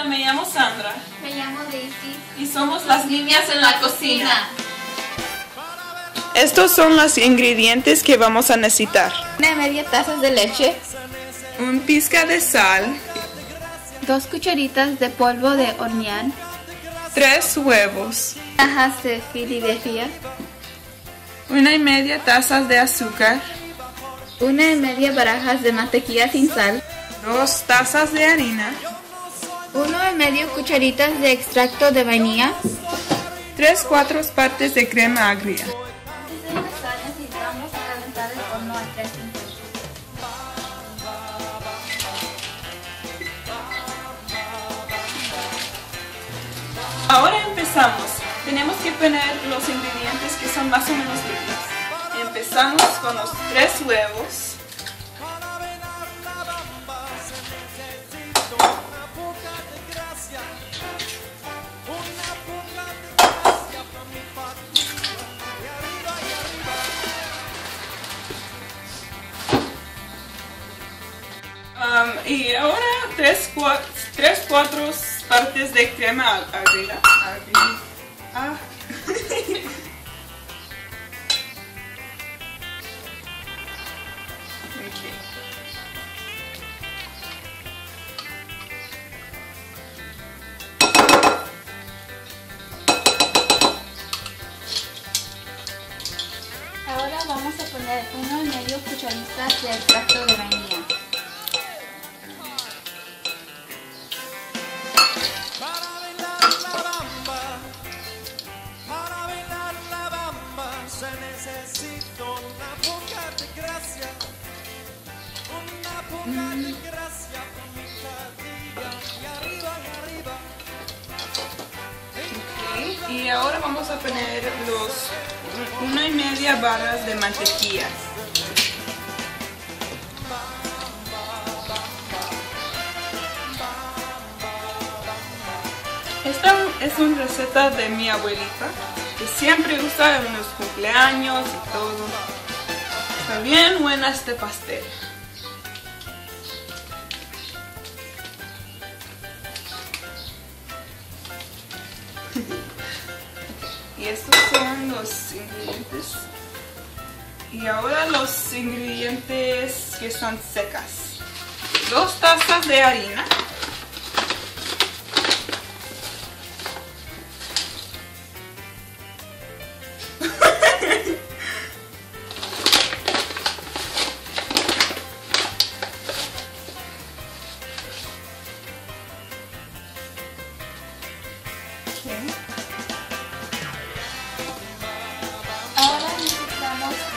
Hola, me llamo Sandra Me llamo Daisy. y somos las niñas en la cocina. Estos son los ingredientes que vamos a necesitar. Una media taza de leche. Un pizca de sal, Dos cucharitas de polvo de hornear. tres huevos, Tajas de Filadelfia. una y media tazas de azúcar, Una y media barajas de mantequilla sin sal. dos tazas de harina, Uno y medio cucharitas de extracto de vainilla. tres cuartos partes de crema agria. Antes de empezar necesitamos calentar el horno a 350. Ahora empezamos. Tenemos que poner los ingredientes que son más o menos limpios. Empezamos con los tres huevos. Y ahora tres, cua- tres cuatro partes de crema agria. ah. Ok. Ahora vamos a poner uno y medio cucharitas de extracto de vainilla. Y ahora vamos a poner los una y media barras de mantequilla. Esta es una receta de mi abuelita que siempre usa en los cumpleaños y todo. Está bien buena este pastel. Estos son los ingredientes. Y ahora los ingredientes que son secas. Dos tazas de harina.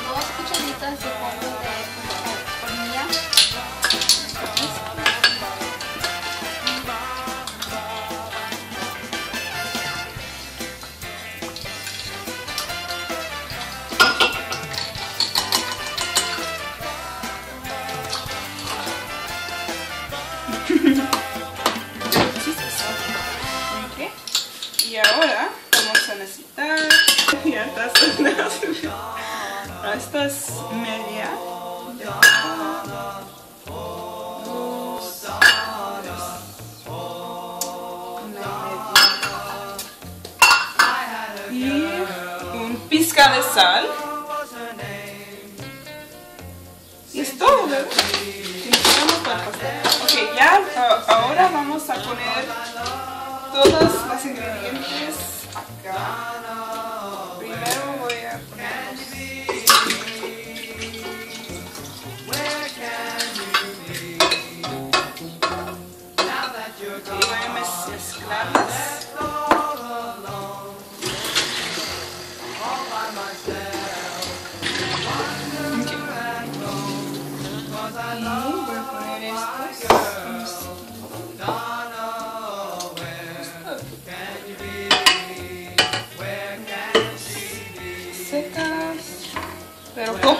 Dos cucharitas de polvo de hornilla. Y ahora vamos a necesitar ya azúcar. Esta es media. Y un pizca de sal. Y es todo. Ok, ya ahora vamos a poner todos los ingredientes acá.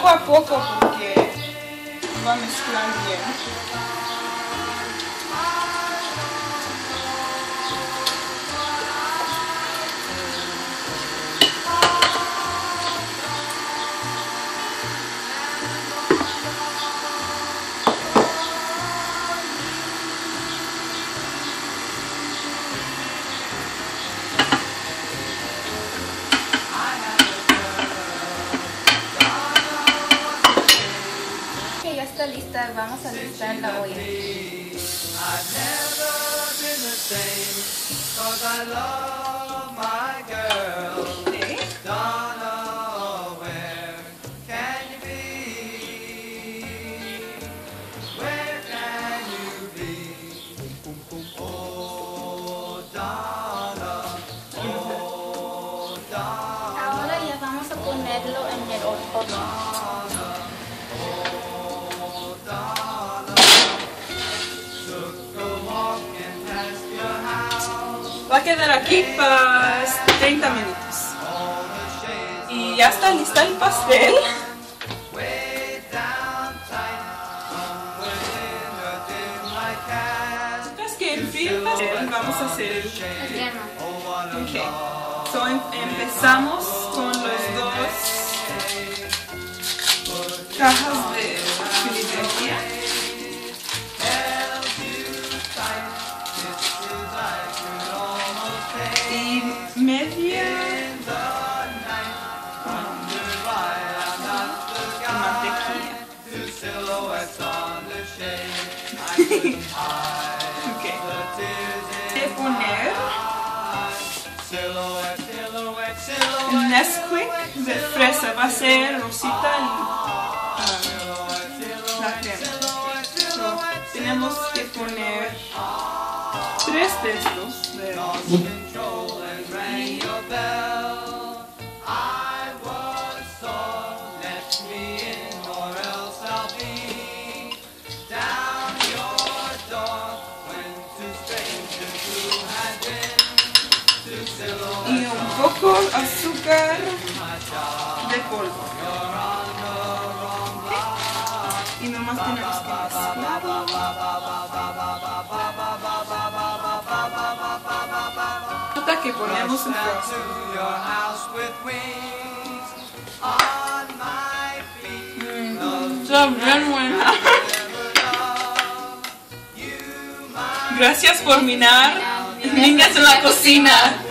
pouco a pouco porque vamos misturando bem. You be? Oh, Donna, oh, Donna, Ahora ya vamos a ponerlo en el horno. Quedar aquí para 30 minutos. Y ya está lista el pastel. Mientras que enfríe el pastel, vamos a hacer el crema. Oh, what a Ok. So, em- empezamos con los dos cajas de silhouettes on the shade. I couldn't hide Ok. the tears in poner silhouette, silhouette, el silhouette. Nesquik de fresa. Va a ser rosita y ah, la crema. So, tenemos que poner tres de estos. de- azúcar de polvo. Y nomás tenemos que mezclarlo. Nota que ponemos un. Está bien buena. Gracias por mirar. Niñas en la cocina.